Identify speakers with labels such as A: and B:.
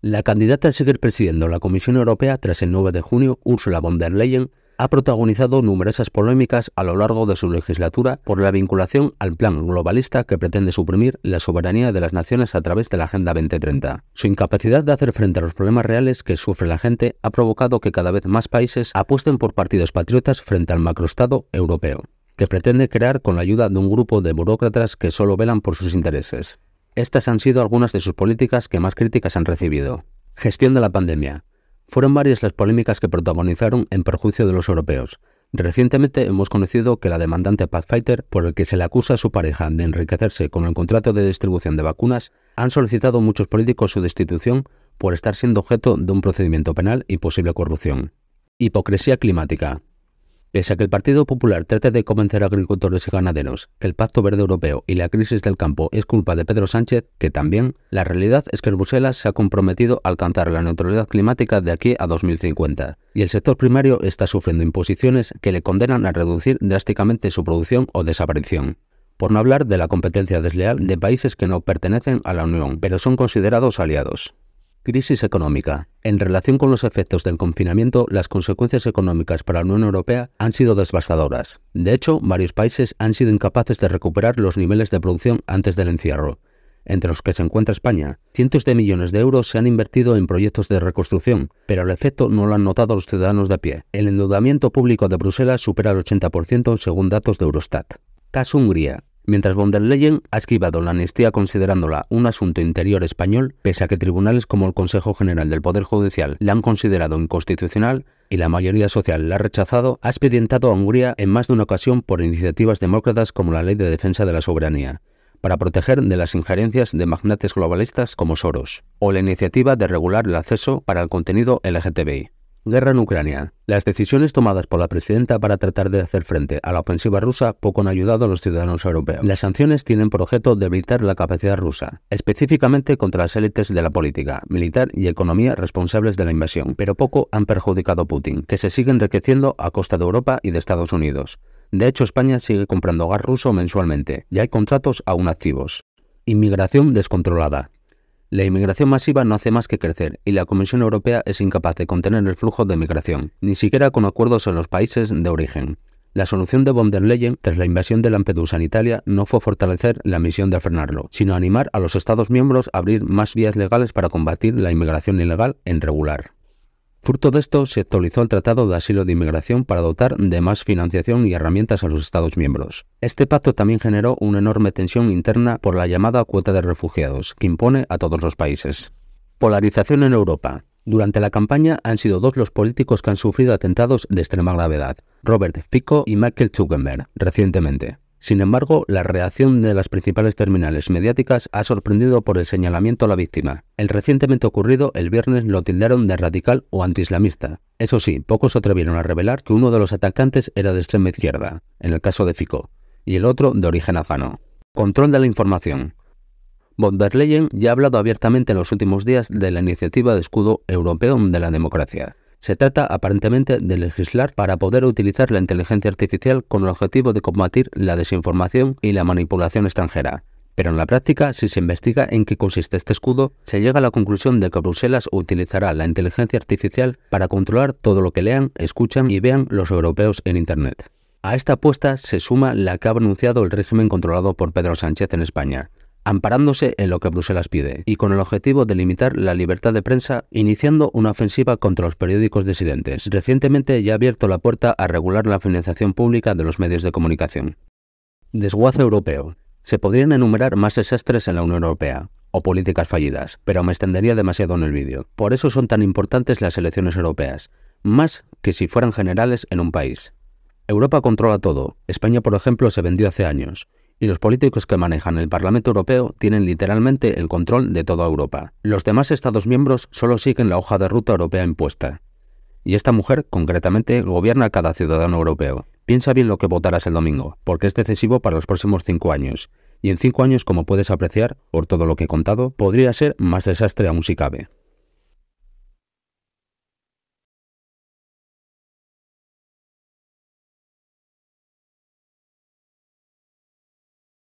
A: La candidata a seguir presidiendo la Comisión Europea tras el 9 de junio, Ursula von der Leyen, ha protagonizado numerosas polémicas a lo largo de su legislatura por la vinculación al plan globalista que pretende suprimir la soberanía de las naciones a través de la Agenda 2030. Su incapacidad de hacer frente a los problemas reales que sufre la gente ha provocado que cada vez más países apuesten por partidos patriotas frente al macroestado europeo, que pretende crear con la ayuda de un grupo de burócratas que solo velan por sus intereses. Estas han sido algunas de sus políticas que más críticas han recibido. Gestión de la pandemia. Fueron varias las polémicas que protagonizaron en perjuicio de los europeos. Recientemente hemos conocido que la demandante Pathfighter, por el que se le acusa a su pareja de enriquecerse con el contrato de distribución de vacunas, han solicitado muchos políticos su destitución por estar siendo objeto de un procedimiento penal y posible corrupción. Hipocresía climática. Pese a que el Partido Popular trate de convencer a agricultores y ganaderos que el Pacto Verde Europeo y la crisis del campo es culpa de Pedro Sánchez, que también, la realidad es que Bruselas se ha comprometido a alcanzar la neutralidad climática de aquí a 2050, y el sector primario está sufriendo imposiciones que le condenan a reducir drásticamente su producción o desaparición por no hablar de la competencia desleal de países que no pertenecen a la Unión, pero son considerados aliados. Crisis económica. En relación con los efectos del confinamiento, las consecuencias económicas para la Unión Europea han sido devastadoras. De hecho, varios países han sido incapaces de recuperar los niveles de producción antes del encierro. Entre los que se encuentra España, cientos de millones de euros se han invertido en proyectos de reconstrucción, pero el efecto no lo han notado los ciudadanos de a pie. El endeudamiento público de Bruselas supera el 80% según datos de Eurostat. Caso Hungría. Mientras von der Leyen ha esquivado la amnistía considerándola un asunto interior español, pese a que tribunales como el Consejo General del Poder Judicial la han considerado inconstitucional y la mayoría social la ha rechazado, ha expedientado a Hungría en más de una ocasión por iniciativas demócratas como la Ley de Defensa de la Soberanía para proteger de las injerencias de magnates globalistas como Soros, o la iniciativa de regular el acceso para el contenido LGTBI. Guerra en Ucrania. Las decisiones tomadas por la presidenta para tratar de hacer frente a la ofensiva rusa poco han ayudado a los ciudadanos europeos. Las sanciones tienen por objeto debilitar la capacidad rusa, específicamente contra las élites de la política, militar y economía responsables de la invasión, pero poco han perjudicado a Putin, que se sigue enriqueciendo a costa de Europa y de Estados Unidos. De hecho, España sigue comprando gas ruso mensualmente y hay contratos aún activos. Inmigración descontrolada. La inmigración masiva no hace más que crecer y la Comisión Europea es incapaz de contener el flujo de migración, ni siquiera con acuerdos en los países de origen. La solución de von der Leyen tras la invasión de Lampedusa en Italia no fue fortalecer la misión de frenarlo, sino animar a los Estados miembros a abrir más vías legales para combatir la inmigración ilegal en regular. Fruto de esto, se actualizó el Tratado de Asilo de Inmigración para dotar de más financiación y herramientas a los Estados miembros. Este pacto también generó una enorme tensión interna por la llamada cuota de refugiados, que impone a todos los países. Polarización en Europa. Durante la campaña han sido dos los políticos que han sufrido atentados de extrema gravedad, Robert Fico y Michael Zuckerberg, recientemente. Sin embargo, la reacción de las principales terminales mediáticas ha sorprendido por el señalamiento a la víctima. El recientemente ocurrido el viernes lo tildaron de radical o antiislamista. Eso sí, pocos se atrevieron a revelar que uno de los atacantes era de extrema izquierda, en el caso de Fico, y el otro de origen afano. Control de la información. Von der Leyen ya ha hablado abiertamente en los últimos días de la iniciativa de escudo europeo de la democracia. Se trata aparentemente de legislar para poder utilizar la inteligencia artificial con el objetivo de combatir la desinformación y la manipulación extranjera. Pero en la práctica, si se investiga en qué consiste este escudo, se llega a la conclusión de que Bruselas utilizará la inteligencia artificial para controlar todo lo que lean, escuchan y vean los europeos en Internet. A esta apuesta se suma la que ha anunciado el régimen controlado por Pedro Sánchez en España, amparándose en lo que Bruselas pide y con el objetivo de limitar la libertad de prensa, iniciando una ofensiva contra los periódicos disidentes. Recientemente ya ha abierto la puerta a regular la financiación pública de los medios de comunicación. Desguace europeo. Se podrían enumerar más desastres en la Unión Europea, o políticas fallidas, pero me extendería demasiado en el vídeo. Por eso son tan importantes las elecciones europeas, más que si fueran generales en un país. Europa controla todo. España, por ejemplo, se vendió hace años y los políticos que manejan el Parlamento Europeo tienen literalmente el control de toda Europa. Los demás Estados miembros solo siguen la hoja de ruta europea impuesta. Y esta mujer, concretamente, gobierna a cada ciudadano europeo. Piensa bien lo que votarás el domingo, porque es decisivo para los próximos cinco años. Y en cinco años, como puedes apreciar, por todo lo que he contado, podría ser más desastre aún si cabe.